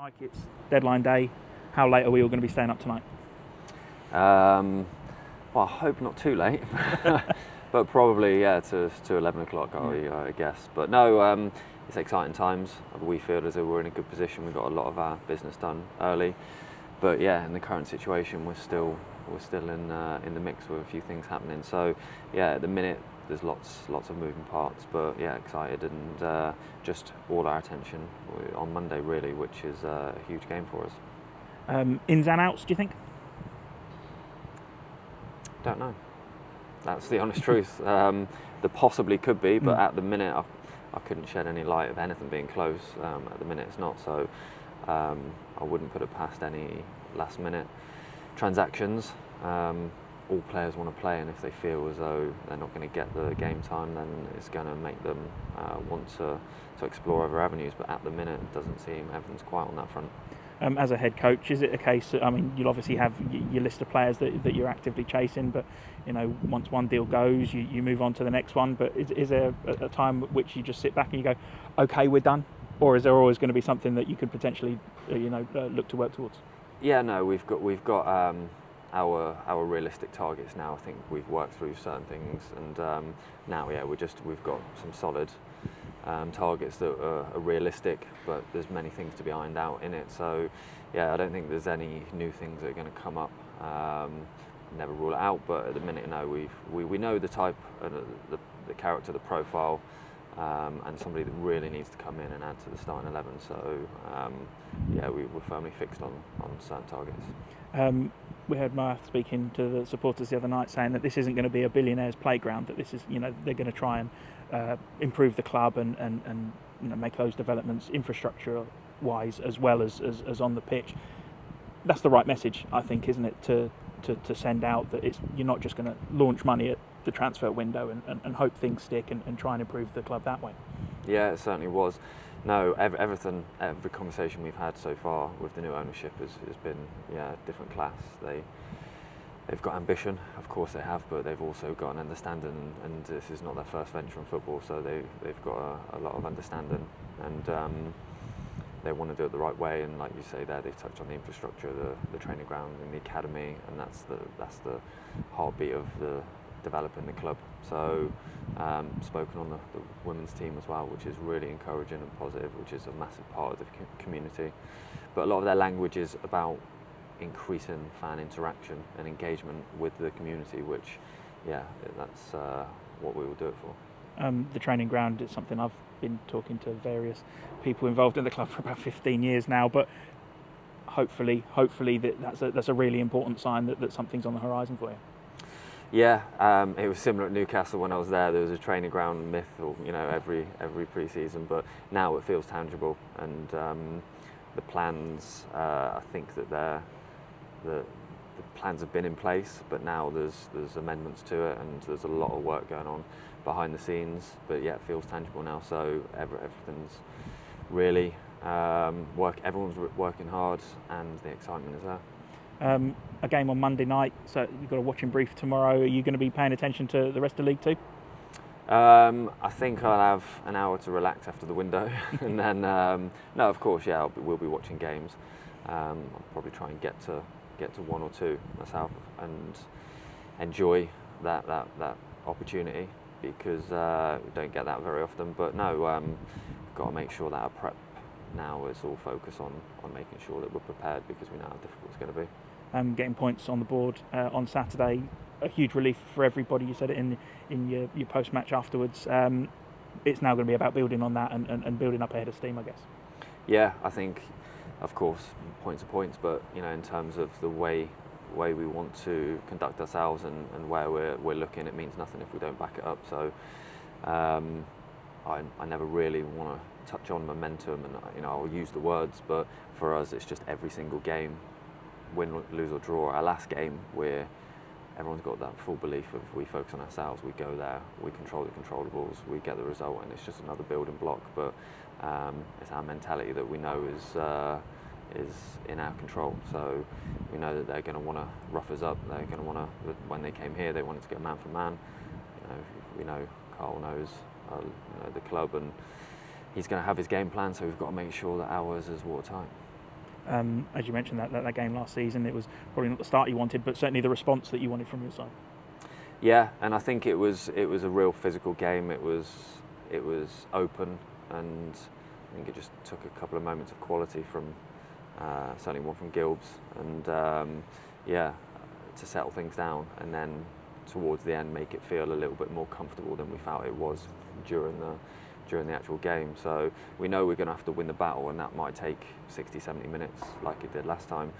Mike, it's deadline day. How late are we all going to be staying up tonight? Um, well, I hope not too late, but probably yeah to, to 11 o'clock, I, I guess. But no, um, it's exciting times. We feel as though we're in a good position. We've got a lot of our business done early, but yeah, in the current situation, we're still we're still in uh, in the mix with a few things happening. So yeah, at the minute there's lots lots of moving parts, but yeah, excited and uh, just all our attention on Monday really, which is uh, a huge game for us. Um, ins and outs, do you think? Don't know. That's the honest truth. Um, there possibly could be, but mm. at the minute, I, I, couldn't shed any light of anything being close. Um, at the minute, it's not. So um, I wouldn't put it past any last minute transactions. Um, all players want to play, and if they feel as though they're not going to get the game time, then it's going to make them uh, want to, to explore other avenues. But at the minute, it doesn't seem everything's quite on that front. Um, as a head coach, is it a case? I mean, you'll obviously have your list of players that, that you're actively chasing, but you know, once one deal goes, you, you move on to the next one. But is, is there a, a time at which you just sit back and you go, "Okay, we're done," or is there always going to be something that you could potentially, uh, you know, uh, look to work towards? Yeah, no, we've got we've got um, our our realistic targets now. I think we've worked through certain things, and um, now yeah, we're just we've got some solid um, targets that are, are, realistic, but there's many things to be ironed out in it. So yeah, I don't think there's any new things that are going to come up. Um, never rule it out, but at the minute, no, we've, we we know the type, and the, the character, the profile um, and somebody that really needs to come in and add to the starting 11. So, um, yeah, we, are firmly fixed on, on certain targets. Um, we heard Marth speaking to the supporters the other night saying that this isn't going to be a billionaire's playground, that this is, you know, they're going to try and uh, improve the club and, and, and you know, make those developments infrastructure wise as well as, as, as on the pitch. That's the right message, I think, isn't it, to, to, to send out that it's, you're not just going to launch money at the transfer window and, and, and hope things stick and, and, try and improve the club that way. Yeah, it certainly was. No, everything, every conversation we've had so far with the new ownership has, has been yeah different class. They they've got ambition, of course they have, but they've also got an understanding, and this is not their first venture in football, so they they've got a, a lot of understanding, and um, they want to do it the right way. And like you say, there they've touched on the infrastructure, the, the training ground, and the academy, and that's the that's the heartbeat of the developing the club. So, um, spoken on the, the, women's team as well, which is really encouraging and positive, which is a massive part of the community. But a lot of their language is about increasing fan interaction and engagement with the community, which, yeah, that's uh, what we will do it for. Um, the training ground is something I've been talking to various people involved in the club for about 15 years now, but hopefully, hopefully that, that's a, that's a really important sign that, that something's on the horizon for you. Yeah, um, it was similar at Newcastle when I was there. There was a training ground myth, or, you know, every every pre-season, but now it feels tangible, and um, the plans. Uh, I think that they're the, the plans have been in place, but now there's there's amendments to it, and there's a lot of work going on behind the scenes. But yeah, it feels tangible now. So every, everything's really um, work. Everyone's working hard, and the excitement is there. Um, a game on Monday night, so you've got a watching brief tomorrow. Are you going to be paying attention to the rest of League Two? Um, I think I'll have an hour to relax after the window, and then um, no, of course, yeah, be, we'll be watching games. Um, I'll probably try and get to get to one or two myself and enjoy that that, that opportunity because uh, we don't get that very often. But no, um, got to make sure that our prep now it's all focused on on making sure that we're prepared because we know how difficult it's going to be um, getting points on the board uh, on Saturday. A huge relief for everybody. You said it in in your, your post match afterwards. Um, it's now going to be about building on that and, and, and building up ahead of steam, I guess. Yeah, I think, of course, points are points, but you know, in terms of the way way we want to conduct ourselves and, and where we're, we're looking, it means nothing if we don't back it up. So um, I, I never really want to touch on momentum and you know I'll use the words, but for us it's just every single game win, lose or draw. Our last game, where everyone's got that full belief of we focus on ourselves, we go there, we control the controllables, we get the result, and it's just another building block. But um, it's our mentality that we know is uh, is in our control. So we know that they're going to want to rough us up. They're going to want to. When they came here, they wanted to get man for man. You know, we know Karl knows uh, you know, the club, and he's going to have his game plan. So we've got to make sure that ours is watertight. Um, as you mentioned that, that that game last season, it was probably not the start you wanted, but certainly the response that you wanted from your side. Yeah, and I think it was it was a real physical game. It was it was open, and I think it just took a couple of moments of quality from uh, certainly one from Gilbs, and um, yeah, to settle things down, and then towards the end make it feel a little bit more comfortable than we felt it was during the during the actual game. So we know we're going to have to win the battle, and that might take 60, 70 minutes like it did last time.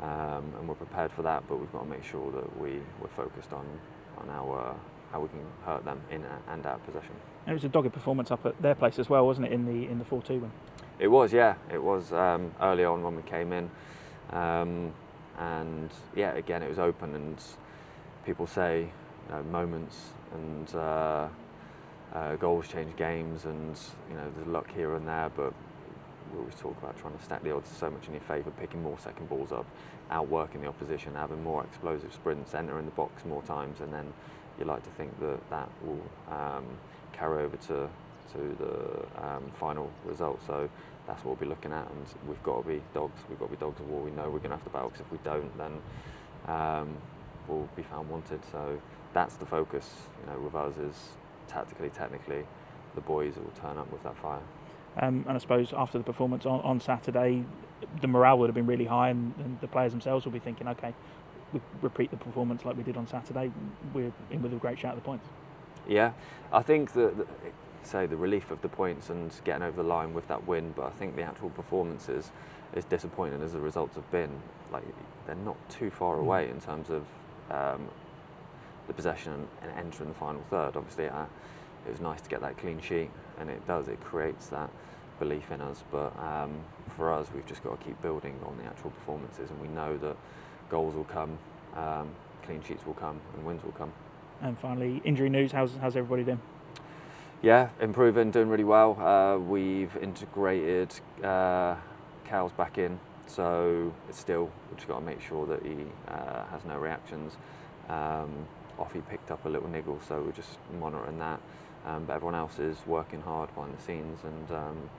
Um, and we're prepared for that, but we've got to make sure that we, we're focused on, on our, how we can hurt them in and out of possession. It was a dogged performance up at their place as well, wasn't it, in the in the 4 2 win? It was, yeah. It was um, early on when we came in. Um, and yeah, again, it was open, and people say you know, moments and uh, uh, goals change games, and you know there's luck here and there, but we always talk about trying to stack the odds so much in your favour, picking more second balls up, outworking the opposition, having more explosive sprints, entering the box more times, and then you like to think that that will um, carry over to to the um, final result. So that's what we'll be looking at, and we've got to be dogs. We've got to be dogs of war. We know we're going to have to battle because if we don't, then um, we'll be found wanted. So that's the focus. You know, with us is tactically, technically, the boys will turn up with that fire. Um, and I suppose after the performance on, on Saturday, the morale would have been really high, and, and the players themselves will be thinking, okay, we repeat the performance like we did on Saturday. We're in with a great shout of the points. Yeah, I think that, say the relief of the points and getting over the line with that win, but I think the actual performances, as disappointing as the results have been, like they're not too far hmm. away in terms of um, the possession and entering the final third. Obviously, uh, it was nice to get that clean sheet, and it does. It creates that belief in us. But um, for us, we've just got to keep building on the actual performances, and we know that goals will come, um, clean sheets will come, and wins will come. And finally, injury news. How's how's everybody doing? Yeah, improving, doing really well. Uh, we've integrated uh, Cal's back in, so it's still we've just got to make sure that he uh, has no reactions. Um, off he picked up a little niggle, so we're just monitoring that. Um, but everyone else is working hard behind the scenes and um,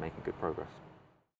making good progress.